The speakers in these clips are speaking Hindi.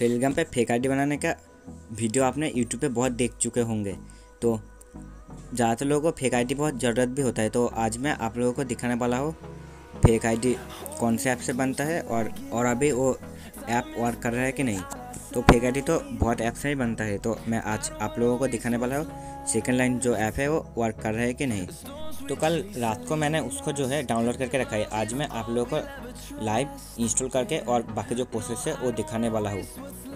टेलीग्राम पे फेक आईडी बनाने का वीडियो आपने यूट्यूब पे बहुत देख चुके होंगे। तो ज़्यादातर लोगों को फेक आईडी बहुत ज़रूरत भी होता है। तो आज मैं आप लोगों को दिखाने वाला हूँ फेक आईडी कौन से ऐप से बनता है और और अभी वो ऐप वर्क कर रहा है कि नहीं। तो आईडी तो बहुत ऐप से ही बनता है। तो मैं आज आप लोगों को दिखाने वाला हूँ सेकेंड लाइन जो ऐप है वो वर्क कर रहा है कि नहीं। तो कल रात को मैंने उसको जो है डाउनलोड करके रखा है। आज मैं आप लोगों को लाइव इंस्टॉल करके और बाकी जो प्रोसेस है वो दिखाने वाला हूँ।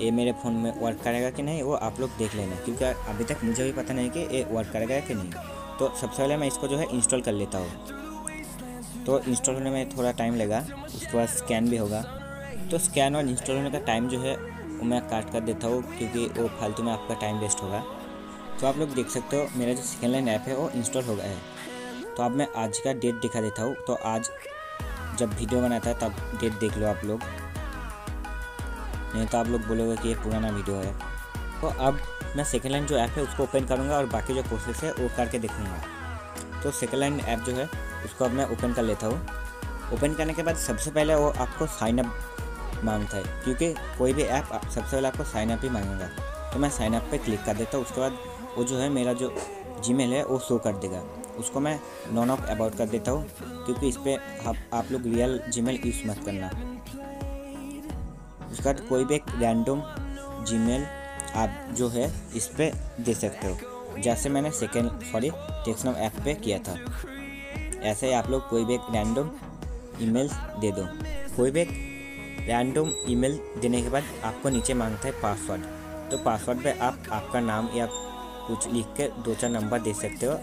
ये मेरे फ़ोन में वर्क करेगा कि नहीं, वो आप लोग देख लेना। क्योंकि अभी तक मुझे भी पता नहीं कि ये वर्क करेगा कि नहीं। तो सबसे पहले मैं इसको जो है इंस्टॉल कर लेता हूँ। तो इंस्टॉल होने में थोड़ा टाइम लगा, उसके बाद स्कैन भी होगा। तो स्कैन और इंस्टॉल होने का टाइम जो है वो मैं काट कर देता हूँ क्योंकि वो फालतू में आपका टाइम वेस्ट होगा। तो आप लोग देख सकते हो, मेरा जो सेकेंड लाइन ऐप है, वो इंस्टॉल हो गया है। तो अब मैं आज का डेट दिखा देता हूँ। तो आज जब वीडियो बनाता है, तब डेट देख लो आप लोग। नहीं तो आप लोग बोलोगे कि ये पुराना वीडियो है। तो अब मैं सेकेंड लाइन जो ऐप है, उसको ओपन करूँगा और बाकी जो प्रोसेस है, वो करके देखूँगा। तो सेकेंड लाइन ऐप जो है, उसको अब मैं ओपन कर लेता हूँ। ओपन करने के बाद सबसे पहले वो आपको साइन अप माँगता है क्योंकि कोई भी ऐप सबसे पहले आपको साइनअप ही मांगेगा। तो मैं साइन अप पे क्लिक कर देता हूँ उसके बाद वो जो है मेरा जो जीमेल है वो शो कर देगा। उसको मैं नॉन ऑफ़ अबाउट कर देता हूँ क्योंकि इस पर आप, आप लोग रियल जीमेल यूज़ मत करना। उसके बाद कोई भी एक रैंडम जीमेल आप जो है इस पर दे सकते हो जैसे मैंने सेकेंड सॉरी टेक्सनम ऐप पे किया था। ऐसे ही आप लोग कोई भी एक रैंडम ईमेल दे दो। कोई भी एक रैंडम ईमेल देने के बाद आपको नीचे माँगता है पासवर्ड तो पासवर्ड पे आप, आपका नाम या कुछ लिख के दो चार नंबर दे सकते हो,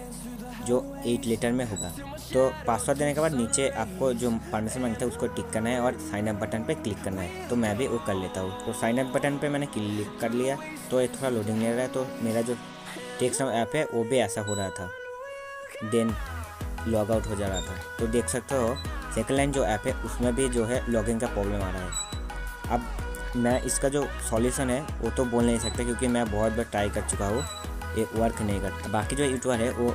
जो एट लेटर में होगा। तो पासवर्ड देने के बाद नीचे आपको जो परमिशन माँगता है, उसको टिक करना है और साइन अप बटन पे क्लिक करना है। तो मैं भी वो कर लेता हूँ। तो साइन अप बटन पे मैंने क्लिक कर लिया तो ये थोड़ा लोडिंग ले रहा है। तो मेरा जो टेक्स ऐप है, वो भी ऐसा हो रहा था। देन लॉग आउट हो जा रहा था। तो देख सकते हो सेकेंड लाइन जो ऐप है, उसमें भी जो है लॉगिंग का प्रॉब्लम आ रहा है। अब मैं इसका जो सॉल्यूशन है, वो तो बोल नहीं सकता क्योंकि मैं बहुत बार ट्राई कर चुका हूँ। ये वर्क नहीं करता। बाकी जो यूट्यूबर है, वो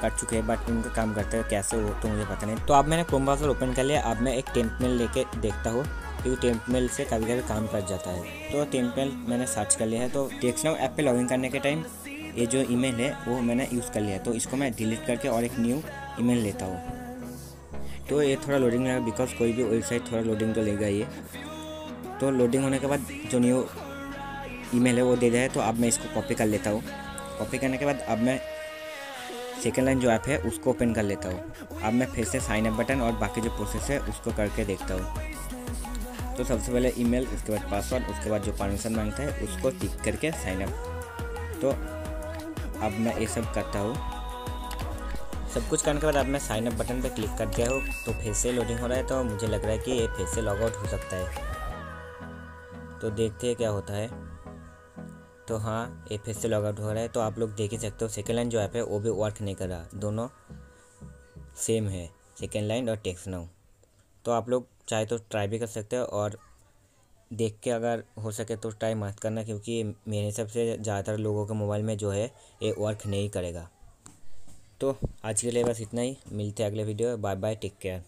कर चुके हैं बट उनका काम करते हैं, कैसे हो तो मुझे पता नहीं। तो अब मैंने क्रोम ब्राउज़र ओपन कर लिया। अब मैं एक टेम्प मेल लेके देखता हूँ, क्योंकि टेम्प मेल से कभी कभी काम कर जाता है। तो टेम्प मेल मैंने सर्च कर लिया है तो टेक्सनाउ ऐप पे लॉगिन करने के टाइम ये जो ईमेल है, वो मैंने यूज़ कर लिया तो इसको मैं डिलीट करके और एक न्यू ईमेल लेता हूँ। तो ये थोड़ा लोडिंग लगेगा बिकॉज़ कोई भी वेबसाइट थोड़ा लोडिंग तो लेगा ये तो लोडिंग होने के बाद जो न्यू ईमेल है, वो दे जाए तो अब मैं इसको कॉपी कर लेता हूँ। कॉपी करने के बाद अब मैं सेकेंड लाइन जो ऐप है, उसको ओपन कर लेता हूँ। अब मैं फिर से साइन अप बटन और बाकी जो प्रोसेस है, उसको करके देखता हूँ। तो सबसे पहले ईमेल उसके बाद पासवर्ड उसके बाद जो परमिशन माँगता है, उसको टिक करके साइन अप तो अब मैं ये सब करता हूँ। सब कुछ करने के बाद अब मैं साइन अप बटन पर क्लिक कर दिया हूँ तो फिर से लोडिंग हो रहा है तो मुझे लग रहा है कि ये फिर से लॉग आउट हो सकता है। तो देखते हैं क्या होता है। तो हाँ ये फिर से लॉग आउट हो रहा है तो आप लोग देख ही सकते हो सेकेंड लाइन जो ऐप है, वो भी वर्क नहीं कर रहा। दोनों सेम है सेकेंड लाइन और टेक्स नाउ तो आप लोग चाहे तो ट्राई भी कर सकते हो और देख के अगर हो सके तो ट्राई मत करना, क्योंकि मेरे हिसाब से ज़्यादातर लोगों के मोबाइल में जो है, ये वर्क नहीं करेगा। तो आज के लिए बस इतना ही, मिलते हैं अगले video bye bye take care